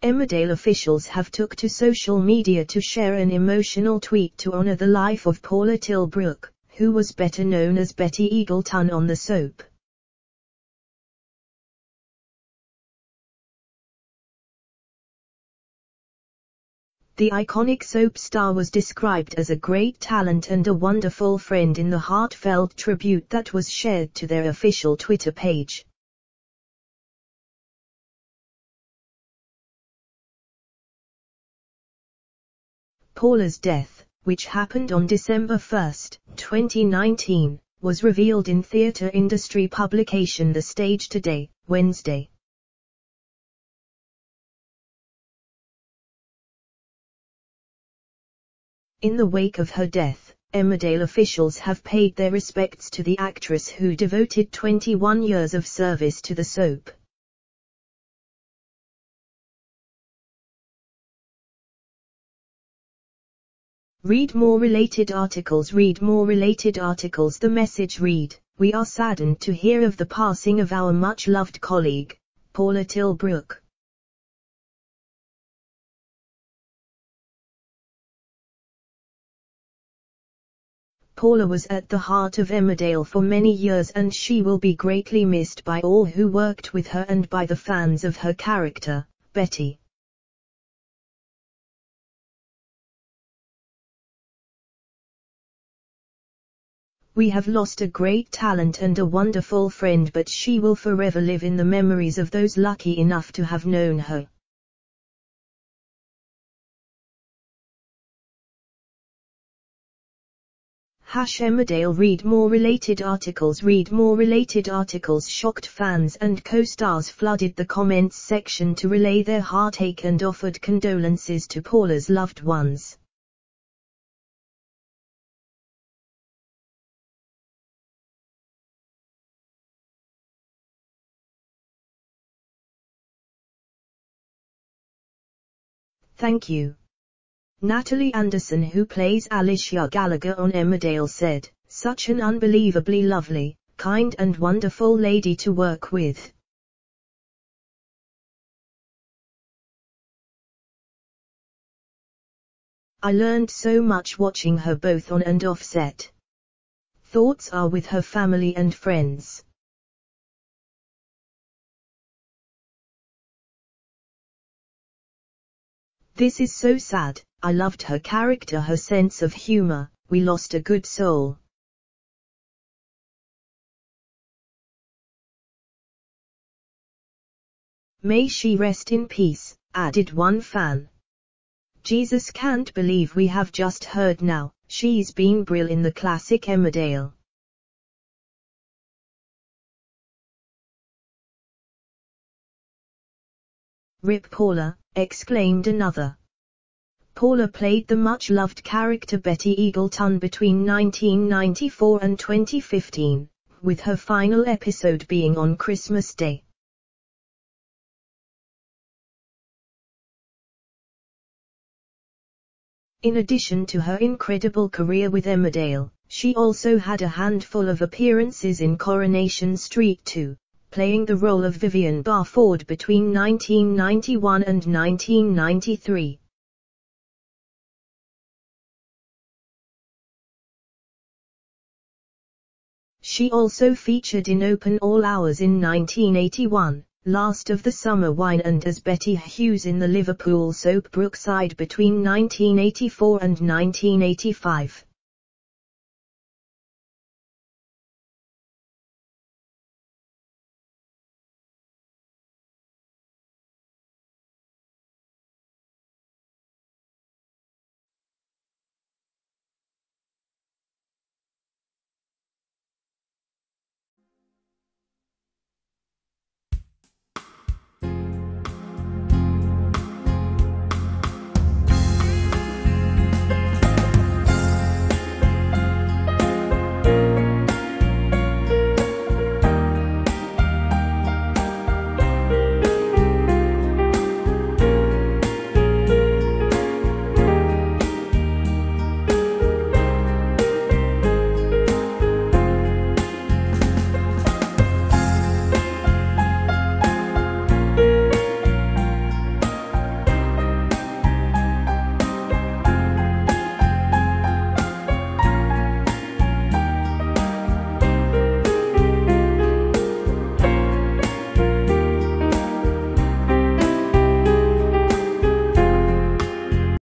Emmerdale officials have took to social media to share an emotional tweet to honor the life of Paula Tilbrook, who was better known as Betty Eagleton on the soap. The iconic soap star was described as a great talent and a wonderful friend in the heartfelt tribute that was shared to their official Twitter page. Paula's death, which happened on December 1, 2019, was revealed in theatre industry publication The Stage Today, Wednesday. In the wake of her death, Emmerdale officials have paid their respects to the actress who devoted 21 years of service to the soap. Read more related articles Read more related articles The message read, We are saddened to hear of the passing of our much-loved colleague, Paula Tilbrook. Paula was at the heart of Emmerdale for many years and she will be greatly missed by all who worked with her and by the fans of her character, Betty. We have lost a great talent and a wonderful friend but she will forever live in the memories of those lucky enough to have known her. Hash Emmerdale read more related articles Read more related articles Shocked fans and co-stars flooded the comments section to relay their heartache and offered condolences to Paula's loved ones. Thank you. Natalie Anderson who plays Alicia Gallagher on Emmerdale said, such an unbelievably lovely, kind and wonderful lady to work with. I learned so much watching her both on and off set. Thoughts are with her family and friends. This is so sad, I loved her character her sense of humor, we lost a good soul. May she rest in peace, added one fan. Jesus can't believe we have just heard now, she's been Brill in the classic Emmerdale. Rip Paula, exclaimed another. Paula played the much-loved character Betty Eagleton between 1994 and 2015, with her final episode being on Christmas Day. In addition to her incredible career with Emmerdale, she also had a handful of appearances in Coronation Street too, playing the role of Vivian Barford between 1991 and 1993. She also featured in Open All Hours in 1981, Last of the Summer Wine and as Betty Hughes in the Liverpool soap Brookside between 1984 and 1985.